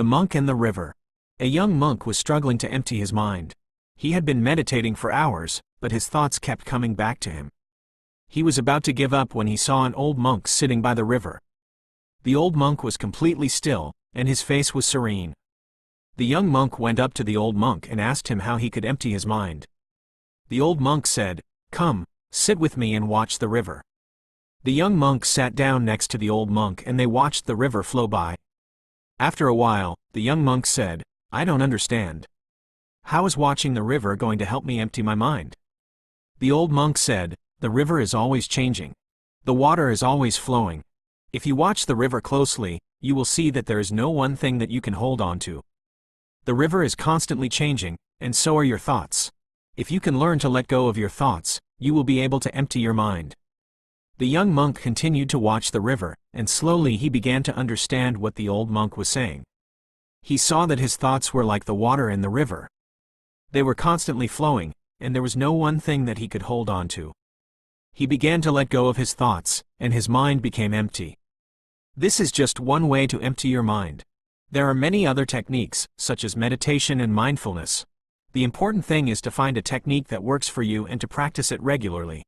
The Monk and the River. A young monk was struggling to empty his mind. He had been meditating for hours, but his thoughts kept coming back to him. He was about to give up when he saw an old monk sitting by the river. The old monk was completely still, and his face was serene. The young monk went up to the old monk and asked him how he could empty his mind. The old monk said, Come, sit with me and watch the river. The young monk sat down next to the old monk and they watched the river flow by. After a while, the young monk said, I don't understand. How is watching the river going to help me empty my mind? The old monk said, The river is always changing. The water is always flowing. If you watch the river closely, you will see that there is no one thing that you can hold on to. The river is constantly changing, and so are your thoughts. If you can learn to let go of your thoughts, you will be able to empty your mind. The young monk continued to watch the river, and slowly he began to understand what the old monk was saying. He saw that his thoughts were like the water in the river. They were constantly flowing, and there was no one thing that he could hold on to. He began to let go of his thoughts, and his mind became empty. This is just one way to empty your mind. There are many other techniques, such as meditation and mindfulness. The important thing is to find a technique that works for you and to practice it regularly.